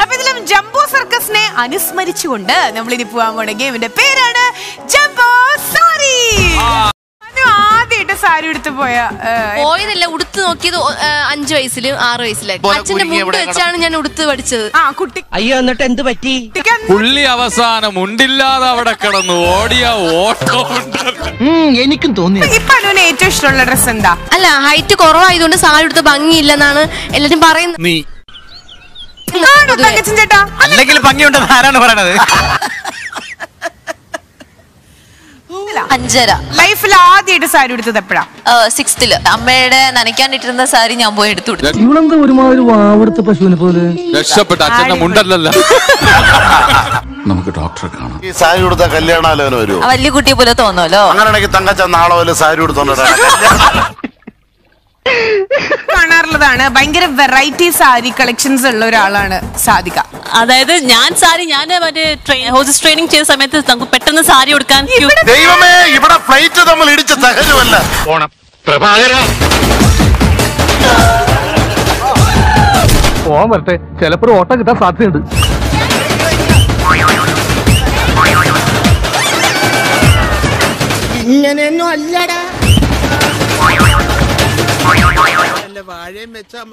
അപ്പൊ ഇതിലും ജംബോ സർക്കസിനെ അനുസ്മരിച്ചുകൊണ്ട് നമ്മൾ ഇനി പോവാൻ പോണ ഗെയിമിന്റെ പേരാണ് ജംബോ സാരി. ആദ്യമായിട്ട് സാരി എടുത്ത് പോയ പോയതല്ല ഉടുത്ത് നോക്കിയത് അഞ്ചു വയസ്സിലും ആറു വയസ്സിൽ അച്ഛന്റെ മുണ്ട് വെച്ചാണ് ഞാൻ ഉടുത്ത് പഠിച്ചത്. ആ കുട്ടി അയ്യോ എന്നിട്ട് എന്ത് പറ്റി? പുള്ളി അവസാനം ഉണ്ടില്ലാതെ അവിടെ കിടന്നു. ഓടിയ ഓട്ടോ എനിക്കും തോന്നി. ഇപ്പൊ അനുവിന് ഏറ്റവും ഇഷ്ടമുള്ള ഡ്രസ് എന്താ? അല്ല ഹൈറ്റ് കുറവായതുകൊണ്ട് സാരി ഉടുത്ത് ഭംഗിയില്ലെന്നാണ് എല്ലാരും പറയുന്നത്. നീ തങ്കച്ചൻ ചേട്ടാ? അല്ലെങ്കിൽ ഭംഗിയുണ്ടെന്ന് ആരാണ് പറയണത്? അഞ്ചര. ലൈഫിൽ ആദ്യമായിട്ട് സാരി എടുത്തത് എപ്പോഴാ? സിക്സ്ത്തിൽ അമ്മയുടെ നനയ്ക്കാണ്ടിട്ടിരുന്ന സാരി ഞാൻ പോയി എടുത്തു ഇവളെന്താ ഒരുമാതിരി വാവെടുത്ത പശുവിനെ പോലെ? രക്ഷപ്പെട്ട അച്ഛന്റെ മുണ്ടല്ലല്ലോ. നമുക്ക് ഡോക്ടറെ കാണാം. ഈ സാരി കൊടുത്ത കല്യാണാലോചന വരുമോ ആ വലിയ കുട്ടിയെ പോലെ തോന്നുമല്ലോ അങ്ങനെയാണെങ്കിൽ തങ്കച്ച നാളെ പോലെ സാരി കൊടുത്തോണ്ട് കാണാറുള്ളതാണ് ഭയങ്കര വെറൈറ്റി സാരി കളക്ഷൻസ് ഉള്ള ഒരാളാണ് സാധിക. അതായത് ഞാൻ സാരി ഞാൻ മറ്റേ ട്രെയിനിങ് ചെയ്ത സമയത്ത് നമുക്ക് പെട്ടെന്ന് സാരി കൊടുക്കാൻ ദൈവമേ ഇവിടെ ഫ്ലൈറ്റ് നമ്മൾ ഇടിച്ച് തകരുമല്ല പോവാൻ വരട്ടെ. ചിലപ്പോൾ ഓട്ടം കിട്ടാൻ സാധ്യതയുണ്ട്. ഇങ്ങനെയൊന്നും അല്ലടാ. വാഴയും വെച്ചാൽ